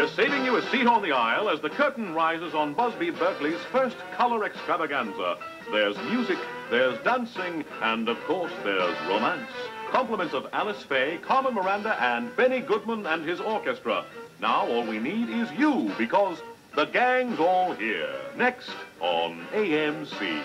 They're saving you a seat on the aisle as the curtain rises on Busby Berkeley's first color extravaganza. There's music, there's dancing, and of course there's romance. Compliments of Alice Faye, Carmen Miranda, and Benny Goodman and his orchestra. Now all we need is you, because the gang's all here. Next on AMC.